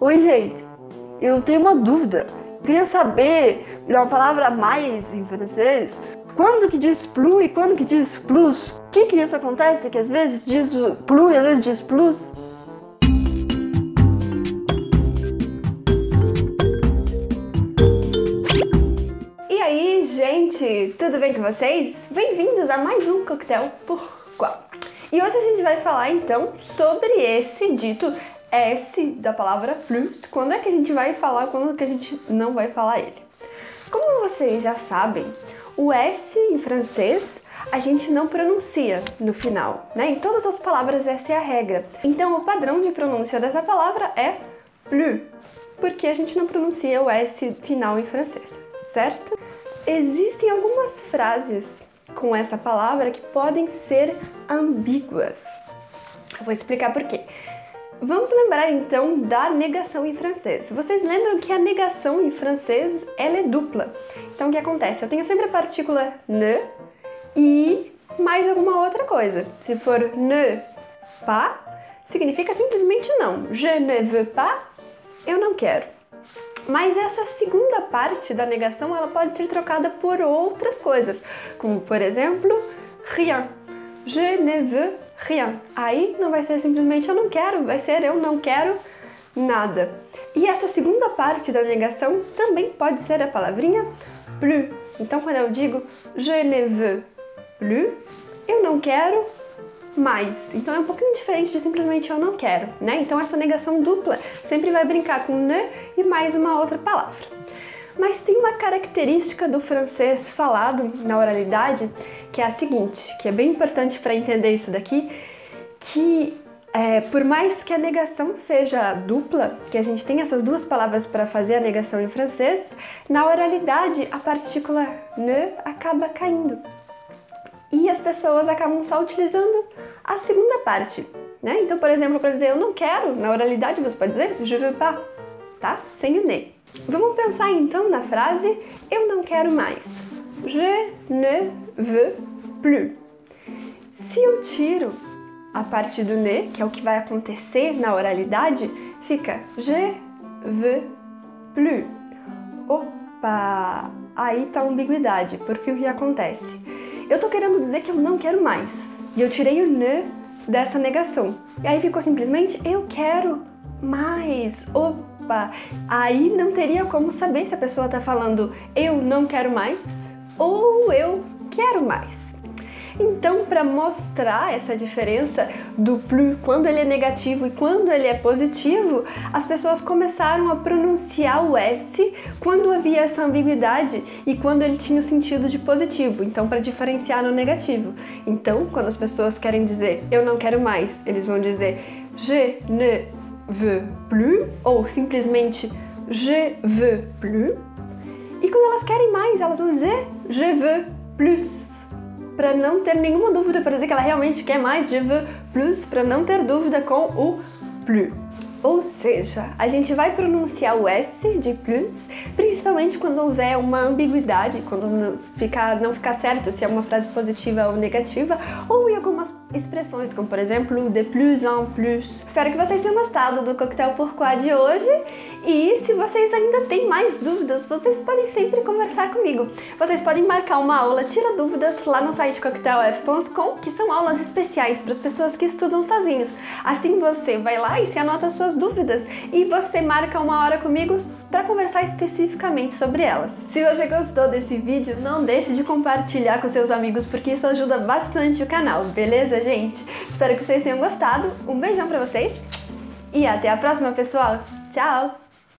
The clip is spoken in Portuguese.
Oi, gente. Eu tenho uma dúvida. Queria saber uma palavra mais em francês. Quando que diz plus e quando que diz plus? O que que isso acontece? Que às vezes diz plus e às vezes diz plus? E aí, gente, tudo bem com vocês? Bem-vindos a mais um Coquetel por Qual. E hoje a gente vai falar então sobre esse dito S da palavra plus. Quando é que a gente vai falar, quando é que a gente não vai falar ele? Como vocês já sabem, o S em francês a gente não pronuncia no final, né? Em todas as palavras essa é a regra. Então o padrão de pronúncia dessa palavra é plus, porque a gente não pronuncia o S final em francês, certo? Existem algumas frases com essa palavra que podem ser ambíguas. Vou explicar por quê. Vamos lembrar então da negação em francês. Vocês lembram que a negação em francês ela é dupla. Então o que acontece? Eu tenho sempre a partícula ne e mais alguma outra coisa. Se for ne pas, significa simplesmente não. Je ne veux pas, eu não quero. Mas essa segunda parte da negação ela pode ser trocada por outras coisas, como por exemplo, rien. Je ne veux rien. Aí não vai ser simplesmente eu não quero, vai ser eu não quero nada. E essa segunda parte da negação também pode ser a palavrinha plus. Então quando eu digo je ne veux plus, eu não quero mais. Então é um pouquinho diferente de simplesmente eu não quero, né? Então essa negação dupla sempre vai brincar com ne e mais uma outra palavra. Mas tem uma característica do francês falado na oralidade que é a seguinte, que é bem importante para entender isso daqui, que é, por mais que a negação seja dupla, que a gente tem essas duas palavras para fazer a negação em francês, na oralidade a partícula ne acaba caindo. E as pessoas acabam só utilizando a segunda parte, né? Então, por exemplo, para dizer eu não quero, na oralidade você pode dizer je veux pas, tá? Sem o ne. Vamos pensar então na frase eu não quero mais. Je ne veux plus. Se eu tiro a parte do ne, que é o que vai acontecer na oralidade, fica je veux plus. Opa! Aí tá a ambiguidade, porque o que acontece? Eu tô querendo dizer que eu não quero mais. E eu tirei o ne dessa negação. E aí ficou simplesmente eu quero mais. Opa! Aí não teria como saber se a pessoa tá falando eu não quero mais ou eu quero mais. Então, para mostrar essa diferença do plus quando ele é negativo e quando ele é positivo, as pessoas começaram a pronunciar o S quando havia essa ambiguidade e quando ele tinha o sentido de positivo, então para diferenciar no negativo. Então, quando as pessoas querem dizer eu não quero mais, eles vão dizer je ne veux plus ou simplesmente je veux plus. E quando elas querem mais, elas vão dizer je veux plus para não ter nenhuma dúvida, para dizer que ela realmente quer mais, veux plus, para não ter dúvida com o plus. Ou seja, a gente vai pronunciar o S de plus, principalmente quando houver uma ambiguidade, quando não ficar, não ficar certo se é uma frase positiva ou negativa, ou em algumas expressões, como por exemplo, de plus en plus. Espero que vocês tenham gostado do Coquetel Pourquoi de hoje e se vocês ainda têm mais dúvidas, vocês podem sempre conversar comigo. Vocês podem marcar uma aula Tira Dúvidas lá no site coquetelf.com, que são aulas especiais para as pessoas que estudam sozinhos. Assim você vai lá e se anota suas dúvidas e você marca uma hora comigo para conversar especificamente sobre elas. Se você gostou desse vídeo, não deixe de compartilhar com seus amigos porque isso ajuda bastante o canal, beleza, gente? Espero que vocês tenham gostado. Um beijão para vocês e até a próxima, pessoal. Tchau!